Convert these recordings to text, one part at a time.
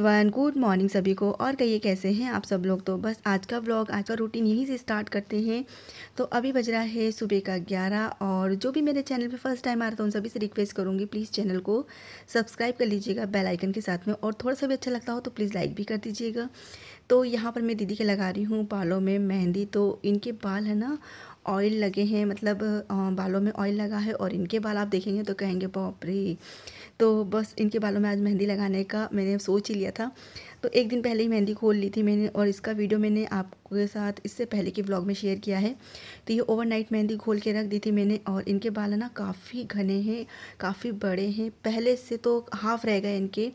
Everyone good morning सभी को। और कहिए कैसे हैं आप सब लोग? तो बस आज का व्लॉग आज का रूटीन यहीं से स्टार्ट करते हैं। तो अभी बज रहा है सुबह का ग्यारह और जो भी मेरे चैनल पे फ़र्स्ट टाइम आ रहा था, उन सभी से रिक्वेस्ट करूँगी प्लीज़ चैनल को सब्सक्राइब कर लीजिएगा बेल आइकन के साथ में। और थोड़ा सा भी अच्छा लगता हो तो प्लीज़ लाइक भी कर दीजिएगा। तो यहाँ पर मैं दीदी के लगा रही हूँ बालों में मेहंदी। तो इनके बाल है ना ऑयल लगे हैं मतलब बालों में ऑयल लगा है और इनके बाल आप देखेंगे तो कहेंगे, बाप रे! तो बस इनके बालों में आज मेहंदी लगाने का मैंने सोच ही लिया था। तो एक दिन पहले ही मेहंदी खोल ली थी मैंने और इसका वीडियो मैंने आपके साथ इससे पहले के व्लॉग में शेयर किया है। तो ये ओवरनाइट मेहंदी खोल के रख दी थी मैंने और इनके बाल ना काफ़ी घने हैं, काफ़ी बड़े हैं। पहले से तो हाफ़ रह गए इनके।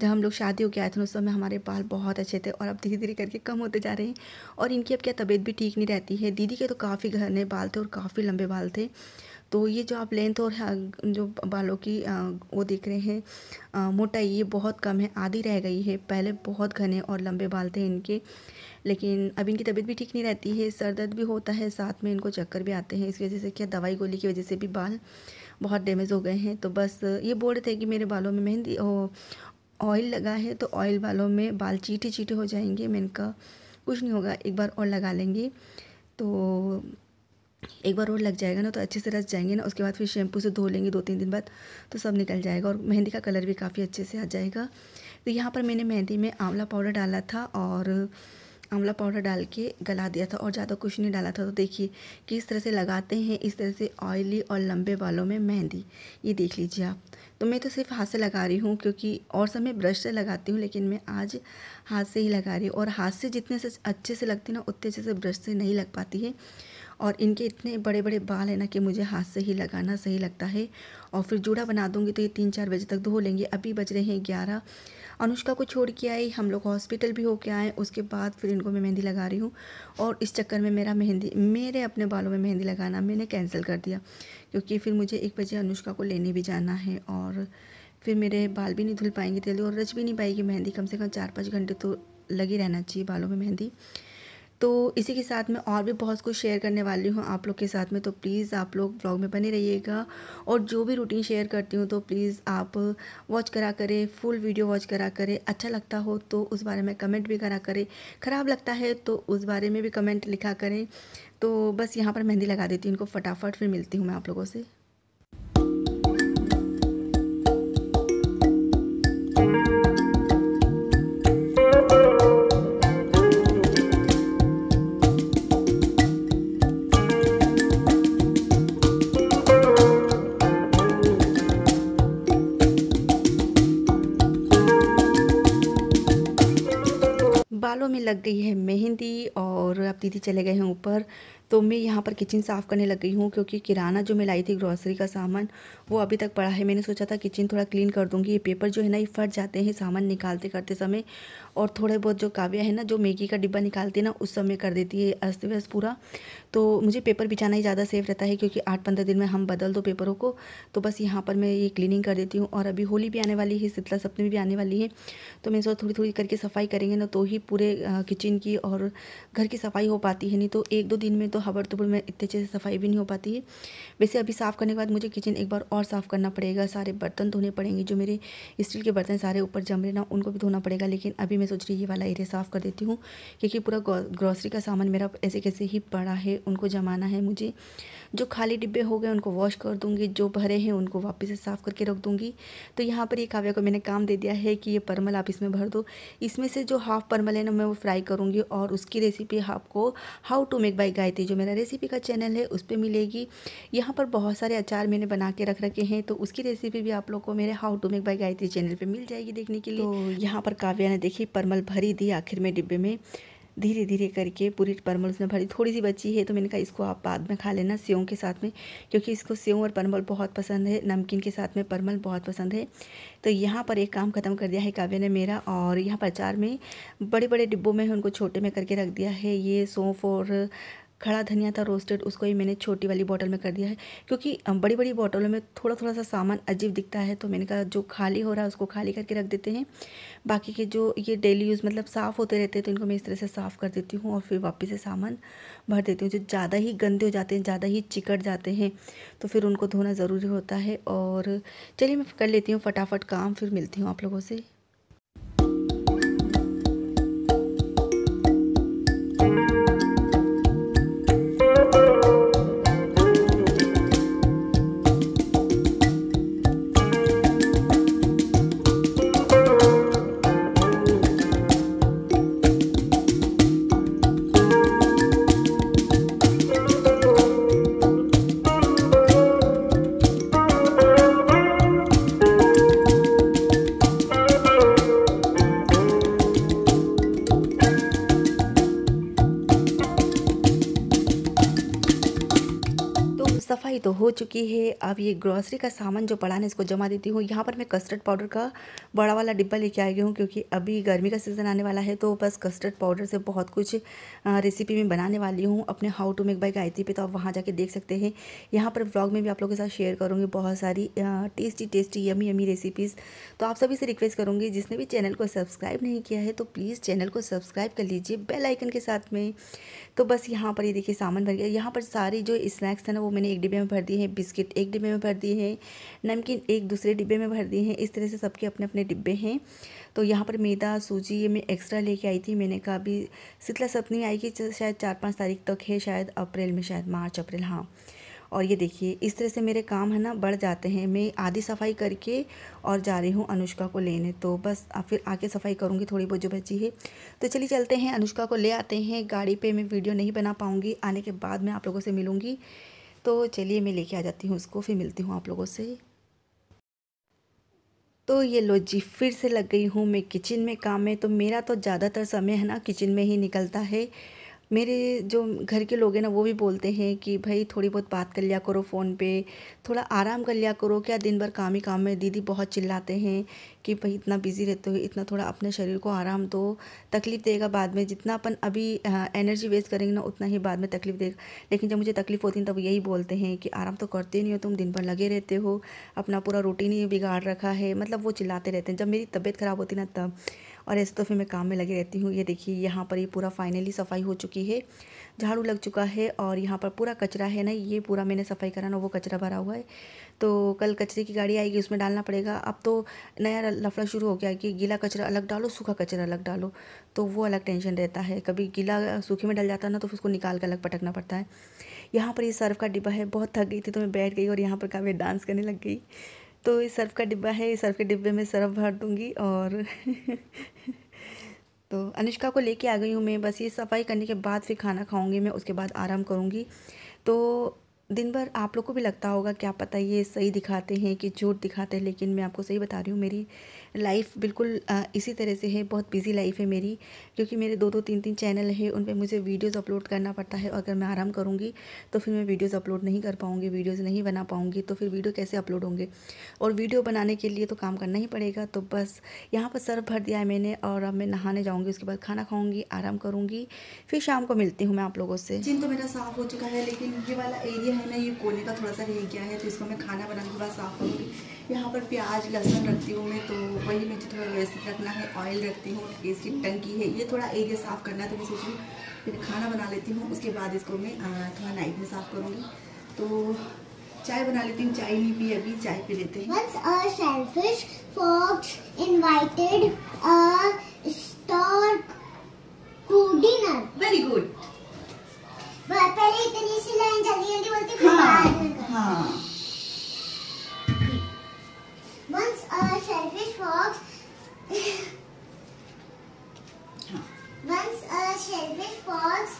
जब हम लोग शादी हो के आए थे उस समय हमारे बाल बहुत अच्छे थे और अब धीरे धीरे करके कम होते जा रहे हैं और इनकी अब क्या तबीयत भी ठीक नहीं रहती है। दीदी के तो काफ़ी घने बाल थे और काफ़ी लंबे बाल थे। तो ये जो आप लेंथ और जो बालों की वो देख रहे हैं मोटाई ये बहुत कम है, आधी रह गई है। पहले बहुत घने और लंबे बाल थे इनके, लेकिन अब इनकी तबीयत भी ठीक नहीं रहती है, सर दर्द भी होता है, साथ में इनको चक्कर भी आते हैं, इस वजह से क्या दवाई गोली की वजह से भी बाल बहुत डैमेज हो गए हैं। तो बस ये बोल रहे थे कि मेरे बालों में मेहंदी ऑयल लगा है तो ऑयल बालों में बाल चीटे चीटे हो जाएँगे, मैं इनका कुछ नहीं होगा, एक बार और लगा लेंगे। तो एक बार और लग जाएगा ना तो अच्छे से रस जाएँगे ना, उसके बाद फिर शैम्पू से धो लेंगे दो तीन दिन बाद तो सब निकल जाएगा और मेहंदी का कलर भी काफ़ी अच्छे से आ जाएगा। तो यहाँ पर मैंने मेहंदी में आंवला पाउडर डाला था और आंवला पाउडर डाल के गला दिया था और ज़्यादा कुछ नहीं डाला था। तो देखिए किस तरह से लगाते हैं इस तरह से ऑयली और लंबे बालों में मेहंदी, ये देख लीजिए आप। तो मैं तो सिर्फ़ हाथ से लगा रही हूँ क्योंकि और सब मैं ब्रश से लगाती हूँ, लेकिन मैं आज हाथ से ही लगा रही हूँ और हाथ से जितने से अच्छे से लगती है ना, उतने अच्छे से ब्रश से नहीं लग पाती है। और इनके इतने बड़े बड़े बाल हैं ना कि मुझे हाथ से ही लगाना सही लगता है। और फिर जूड़ा बना दूँगी तो ये तीन चार बजे तक धो लेंगे। अभी बज रहे हैं ग्यारह। अनुष्का को छोड़ के आई। हम लोग हॉस्पिटल भी होके आए। उसके बाद फिर इनको मैं मेहंदी लगा रही हूँ। और इस चक्कर में मेरा मेहंदी, मेरे अपने बालों में मेहंदी लगाना मैंने कैंसिल कर दिया। क्योंकि फिर मुझे एक बजे अनुष्का को लेने भी जाना है और फिर मेरे बाल भी नहीं धुल पाएँगे जल्दी और रच भी नहीं पाएगी मेहंदी। कम से कम चार पाँच घंटे तो लगी रहना चाहिए बालों में मेहंदी। तो इसी के साथ मैं और भी बहुत कुछ शेयर करने वाली हूँ आप लोग के साथ में तो प्लीज़ आप लोग ब्लॉग में बने रहिएगा। और जो भी रूटीन शेयर करती हूँ तो प्लीज़ आप वॉच करा करें फुल वीडियो वॉच करा करें। अच्छा लगता हो तो उस बारे में कमेंट भी करा करें। ख़राब लगता है तो उस बारे में भी कमेंट लिखा करें। तो बस यहाँ पर मेहंदी लगा देती हूँ, इनको फटाफट फिर मिलती हूँ मैं आप लोगों से। लग गई है मेहंदी और अब दीदी चले गए हैं ऊपर। तो मैं यहाँ पर किचन साफ़ करने लग गई हूँ क्योंकि किराना जो मैं लाई थी ग्रॉसरी का सामान, वो अभी तक पड़ा है। मैंने सोचा था किचन थोड़ा क्लीन कर दूँगी। ये पेपर जो है ना, ये फट जाते हैं सामान निकालते करते समय और थोड़े बहुत जो काव्या है ना, जो मैगी का डिब्बा निकालती है ना, उस समय कर देती है अस्त व्यस्त पूरा। तो मुझे पेपर बिछाना ही ज़्यादा सेफ़ रहता है क्योंकि आठ पंद्रह दिन में हम बदल दो पेपरों को। तो बस यहाँ पर मैं ये क्लीनिंग कर देती हूँ और अभी होली भी आने वाली है, शीतला सप्तमी भी आने वाली है। तो मैं सोच थोड़ी थोड़ी करके सफ़ाई करेंगे ना तो ही पूरे किचन की और घर की सफ़ाई हो पाती है। नहीं तो एक दो दिन में तो हबड़ तबड़ में इतने अच्छे से सफ़ाई भी नहीं हो पाती है। वैसे अभी साफ़ करने के बाद मुझे किचन एक बार और साफ़ करना पड़ेगा। सारे बर्तन धोने पड़ेंगे। जो मेरे स्टील के बर्तन सारे ऊपर जम रहे ना उनको भी धोना पड़ेगा। लेकिन अभी मैं सोच रही ये वाला एरिया साफ़ कर देती हूँ। क्योंकि पूरा ग्रॉसरी का सामान मेरा ऐसे कैसे ही पड़ा है, उनको जमाना है मुझे। जो खाली डिब्बे हो गए, उनको वॉश कर दूँगी। जो भरे हैं, उनको वापस से साफ़ करके रख दूँगी। तो यहाँ पर ये काव्या को मैंने काम दे दिया है कि ये परमल आप इसमें भर दो। इसमें से जो हाफ़ परमल है ना, मैं वो फ्राई करूँगी और उसकी रेसिपी आपको how to make by Gayatri जो मेरा रेसिपी का चैनल है उस पर मिलेगी। यहाँ पर बहुत सारे अचार मैंने बना के रख रखे हैं तो उसकी रेसिपी भी आप लोग को मेरे how to make by Gayatri channel पर मिल जाएगी देखने के लिए। तो यहाँ पर काव्या ने देखी परमल भरी दी आखिर में डिब्बे में। धीरे धीरे करके पूरी परमल उसने भरी थोड़ी सी बची है तो मैंने कहा इसको आप बाद में खा लेना सेव के साथ में क्योंकि इसको सेव और परमल बहुत पसंद है नमकीन के साथ में परमल बहुत पसंद है। तो यहाँ पर एक काम ख़त्म कर दिया है काव्य ने मेरा और यहाँ पर अचार में बड़े बड़े डिब्बों में उनको छोटे में करके रख दिया है ये सौंफ और खड़ा धनिया था रोस्टेड उसको ही मैंने छोटी वाली बॉटल में कर दिया है। क्योंकि बड़ी बड़ी बॉटलों में थोड़ा थोड़ा सा सामान अजीब दिखता है तो मैंने कहा, जो खाली हो रहा है, उसको खाली करके रख देते हैं। बाकी के जो ये डेली यूज़ मतलब साफ़ होते रहते हैं तो इनको मैं इस तरह से साफ़ कर देती हूँ और फिर वापस से सामान भर देती हूँ। जो ज़्यादा ही गंदे हो जाते हैं, ज़्यादा ही चिकट जाते हैं तो फिर उनको धोना ज़रूरी होता है। और चलिए, मैं कर लेती हूँ फटाफट काम, फिर मिलती हूँ आप लोगों से। तो हो चुकी है। अब ये ग्रॉसरी का सामान जो पड़ा है इसको जमा देती हूँ। यहाँ पर मैं कस्टर्ड पाउडर का बड़ा वाला डिब्बा लेके आई हूँ, क्योंकि अभी गर्मी का सीज़न आने वाला है तो बस कस्टर्ड पाउडर से बहुत कुछ रेसिपी में बनाने वाली हूँ। अपने how to make by Gayatri पे तो आप वहाँ जाके देख सकते हैं। यहाँ पर ब्लॉग में भी आप लोगों के साथ शेयर करूँगी बहुत सारी tasty tasty yummy yummy recipes तो आप सभी से रिक्वेस्ट करूँगी, जिसने भी चैनल को सब्सक्राइब नहीं किया है तो प्लीज़ चैनल को सब्सक्राइब कर लीजिए बेल आइकन के साथ में। तो बस यहाँ पर ये देखिए सामान भर गया। यहाँ पर सारी जो स्नैक्स है ना, वो मैंने एक डिब्बे में भर दिए हैं, बिस्किट एक डिब्बे में भर दिए हैं, नमकीन एक दूसरे डिब्बे में भर दिए हैं, इस तरह से सबके अपने अपने डिब्बे हैं। तो यहाँ पर मैदा, सूजी, ये मैं एक्स्ट्रा लेके आई थी, मैंने कहा अभी शीतला सप्तमी आएगी शायद चार पाँच तारीख तक है, शायद अप्रैल में, शायद मार्च, अप्रैल हाँ। और ये देखिए, इस तरह से मेरे काम है ना, बढ़ जाते हैं। मैं आधी सफ़ाई करके और जा रही हूँ अनुष्का को लेने तो बस फिर आके सफ़ाई करूँगी, थोड़ी बहुत जो बची है। तो चलिए चलते हैं, अनुष्का को ले आते हैं, गाड़ी पे मैं वीडियो नहीं बना पाऊँगी, आने के बाद मैं आप लोगों से मिलूँगी। तो चलिए मैं लेके आ जाती हूँ उसको, फिर मिलती हूँ आप लोगों से। तो ये लो जी, फिर से लग गई हूँ मैं किचन में काम में। तो मेरा तो ज़्यादातर समय है ना किचन में ही निकलता है। मेरे जो घर के लोग हैं ना, वो भी बोलते हैं कि भाई थोड़ी बहुत बात कर लिया करो फ़ोन पे, थोड़ा आराम कर लिया करो, क्या दिन भर काम ही काम में दीदी बहुत चिल्लाते हैं कि भाई इतना बिज़ी रहते हो, इतना थोड़ा अपने शरीर को आराम दो, तकलीफ़ देगा बाद में, जितना अपन अभी एनर्जी वेस्ट करेंगे ना, उतना ही बाद में तकलीफ़ देगा। लेकिन जब मुझे तकलीफ़ होती है तब यही बोलते हैं कि आराम तो करते नहीं हो तुम, दिन भर लगे रहते हो, अपना पूरा रूटीन ही बिगाड़ रखा है मतलब वो चिल्लाते रहते हैं। जब मेरी तबीयत ख़राब होती ना, तब और ऐसे तो फिर मैं काम में लगी रहती हूँ। ये देखिए, यहाँ पर ये पूरा फाइनली सफ़ाई हो चुकी है। झाड़ू लग चुका है और यहाँ पर पूरा कचरा है ना, ये पूरा मैंने सफ़ाई करा ना, वो कचरा भरा हुआ है। तो कल कचरे की गाड़ी आएगी, उसमें डालना पड़ेगा। अब तो नया लफड़ा शुरू हो गया कि गीला कचरा अलग डालो, सूखा कचरा अलग डालो। तो वो अलग टेंशन रहता है। कभी गीला सूखे में डल जाता है ना तो उसको निकाल कर अलग पटकना पड़ता है। यहाँ पर ये सर्फ का डिब्बा है, बहुत थक गई थी तो मैं बैठ गई और यहाँ पर काफ़ी डांस करने लग गई। तो ये सर्फ का डिब्बा है, ये सर्फ के डिब्बे में सर्फ भर दूँगी और तो अनुष्का को लेके आ गई हूँ मैं, बस ये सफ़ाई करने के बाद फिर खाना खाऊँगी मैं, उसके बाद आराम करूँगी। तो दिन भर आप लोग को भी लगता होगा, क्या पता ये सही दिखाते हैं कि झूठ दिखाते हैं, लेकिन मैं आपको सही बता रही हूँ, मेरी लाइफ बिल्कुल इसी तरह से है, बहुत बिज़ी लाइफ है मेरी, क्योंकि मेरे दो दो तीन तीन चैनल है, उन पर मुझे वीडियोज़ अपलोड करना पड़ता है, अगर मैं आराम करूँगी तो फिर मैं वीडियोज़ अपलोड नहीं कर पाऊँगी वीडियोज़ नहीं बना पाऊँगी तो फिर वीडियो कैसे अपलोड होंगे? और वीडियो बनाने के लिए तो काम करना ही पड़ेगा तो बस यहाँ पर सर्फ भर दिया है मैंने, और अब मैं नहाने जाऊँगी, उसके बाद खाना खाऊँगी, आराम करूँगी, फिर शाम को मिलती हूँ मैं आप लोगों से। जिन तो मेरा साफ़ हो चुका है, लेकिन ये वाला एरिया है ना, ये कोने का थोड़ा सा रह गया है तो इसको मैं खाना बनाने के बाद साफ़ करूँगी। यहाँ पर प्याज लहसुन रखती हूँ मैं तो वही मुझे थोड़ा व्यवस्थित रखना है ऑयल रखती हूँ इसकी टंकी है ये थोड़ा एरिया साफ़ करना है तो मैं सोच फिर खाना बना लेती हूँ उसके बाद इसको मैं थोड़ा नाइट में साफ़ करूँगी तो चाय बना लेती हूँ चाय नहीं पी अभी चाय पी लेते हैं Once a shellfish fox invited a stork to dinner. Very good. पहले इतनी सी लाइन जल्दी जल्दी बोलती हाँ, हाँ Once a shellfish fox Once a shellfish fox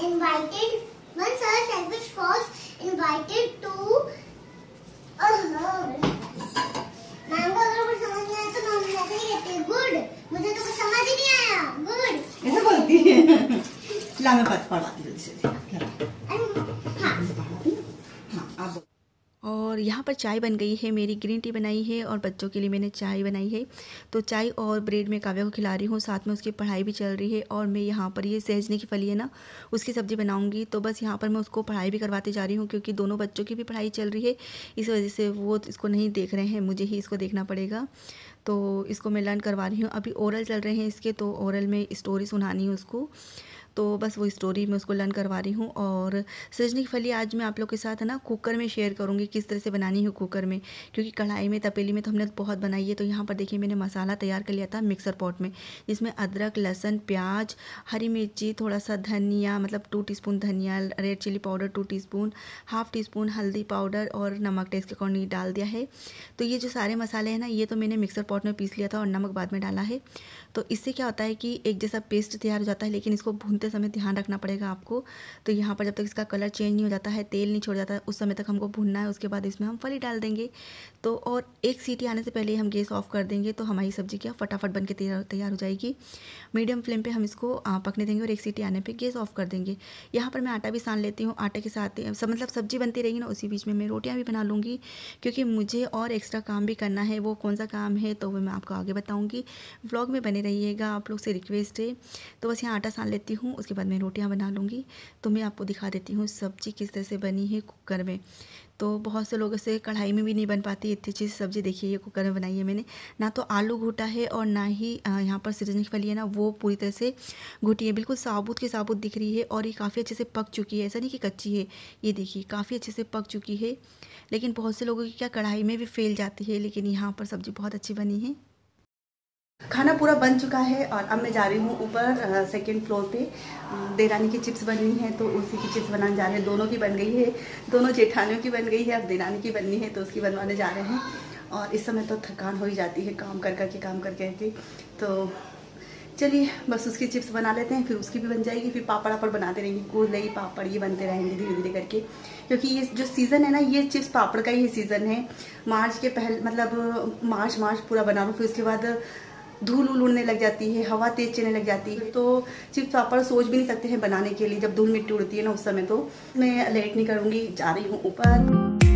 invited Once a shellfish fox invited to Oh no ma'am को अगर कुछ समझ नहीं आया तो मैम ऐसे ही कहती है गुड मुझे तो कुछ समझ ही नहीं आया गुड ऐसे बोलती है ला मैं पढ़ पढ़ाती जल्दी से और यहाँ पर चाय बन गई है, मेरी ग्रीन टी बनाई है और बच्चों के लिए मैंने चाय बनाई है। तो चाय और ब्रेड में काव्या को खिला रही हूँ, साथ में उसकी पढ़ाई भी चल रही है और मैं यहाँ पर, ये सहजने की फली है ना, उसकी सब्ज़ी बनाऊँगी। तो बस यहाँ पर मैं उसको पढ़ाई भी करवाती जा रही हूँ क्योंकि दोनों बच्चों की भी पढ़ाई चल रही है। इस वजह से वो इसको नहीं देख रहे हैं, मुझे ही इसको देखना पड़ेगा। तो इसको मैं लर्न करवा रही हूँ। अभी ओरल चल रहे हैं इसके तो ओरल में स्टोरी सुनानी है उसको। तो बस वो स्टोरी मैं उसको लर्न करवा रही हूँ और सजनी की फली आज मैं आप लोग के साथ है ना कुकर में शेयर करूँगी किस तरह से बनानी है कुकर में। क्योंकि कढ़ाई में, तपेली में तो हमने बहुत बनाई है तो यहाँ पर देखिए मैंने मसाला तैयार कर लिया था मिक्सर पॉट में, जिसमें अदरक, लहसन, प्याज, हरी मिर्ची थोड़ा सा धनिया मतलब टू टी धनिया red chilli powder two teaspoon half teaspoon हल्दी पाउडर और नमक टेस्ट के अकॉर्डिंग डाल दिया है। तो ये जो सारे मसाले हैं ना, ये तो मैंने मिक्सर पॉट में पीस लिया था और नमक बाद में डाला है। तो इससे क्या होता है कि एक जैसा पेस्ट तैयार हो जाता है, लेकिन इसको भूनते भूनते समय ध्यान रखना पड़ेगा आपको। तो यहाँ पर जब तक इसका कलर चेंज नहीं हो जाता है, तेल नहीं छोड़ जाता उस समय तक हमको भूनना है, उसके बाद इसमें हम फली डाल देंगे। तो और एक सीटी आने से पहले हम गैस ऑफ़ कर देंगे तो हमारी सब्ज़ी क्या फटाफट बन के तैयार हो जाएगी। मीडियम फ्लेम पर हम इसको पकने देंगे और एक सीटी आने पर गैस ऑफ़ कर देंगे। यहाँ पर मैं आटा भी सान लेती हूँ, आटे के साथ मतलब सब्ज़ी बनती रहेगी ना, उसी बीच में मैं रोटियाँ भी बना लूँगी, क्योंकि मुझे और एक्स्ट्रा काम भी करना है, वो कौन सा काम है तो वो मैं आपको आगे बताऊँगी। ब्लॉग में बने रहिएगा, आप लोग से रिक्वेस्ट है। तो बस यहाँ आटा सान लेती हूँ। उसके बाद मैं रोटियाँ बना लूँगी। तो मैं आपको दिखा देती हूँ सब्ज़ी किस तरह से बनी है कुकर में। तो बहुत से लोगों से कढ़ाई में भी नहीं बन पाती, इतनी चीज़ सब्ज़ी देखिए ये कुकर में बनाई है मैंने। ना तो आलू घुटा है और ना ही यहाँ पर सजनी की फली है ना, वो पूरी तरह से घुटी है। बिल्कुल साबुत की साबुत दिख रही है और ये काफ़ी अच्छे से पक चुकी है। ऐसा नहीं कि कच्ची है, ये देखिए, काफ़ी अच्छे से पक चुकी है। लेकिन बहुत से लोगों की क्या कढ़ाई में भी फैल जाती है, लेकिन यहाँ पर सब्ज़ी बहुत अच्छी बनी है। खाना पूरा बन चुका है और अब मैं जा रही हूँ ऊपर सेकंड फ्लोर पे। देरानी की चिप्स बननी है तो उसी की चिप्स बनाने जा रहे हैं। दोनों की बन गई है, दोनों जेठानियों की बन गई है। अब देरानी की बननी है तो उसकी बनवाने जा रहे हैं। और इस समय तो थकान हो ही जाती है, काम कर करके, काम कर करके। तो चलिए, बस उसकी चिप्स बना लेते हैं, फिर उसकी भी बन जाएगी। फिर पापड़ वापड़ बनाते रहेंगे दही पापड़, ये बनते रहेंगे धीरे धीरे करके। क्योंकि ये जो सीज़न है ना, ये चिप्स पापड़ का ही सीज़न है। मार्च के पहले मतलब मार्च मार्च पूरा बना लो, फिर उसके बाद धूल उल उड़ने लग जाती है, हवा तेज चलने लग जाती है। तो चिप्स पापड़ सोच भी नहीं सकते हैं बनाने के लिए, जब धूल मिट्टी उड़ती है ना उस समय तो। मैं लेट नहीं करूँगी, जा रही हूँ ऊपर।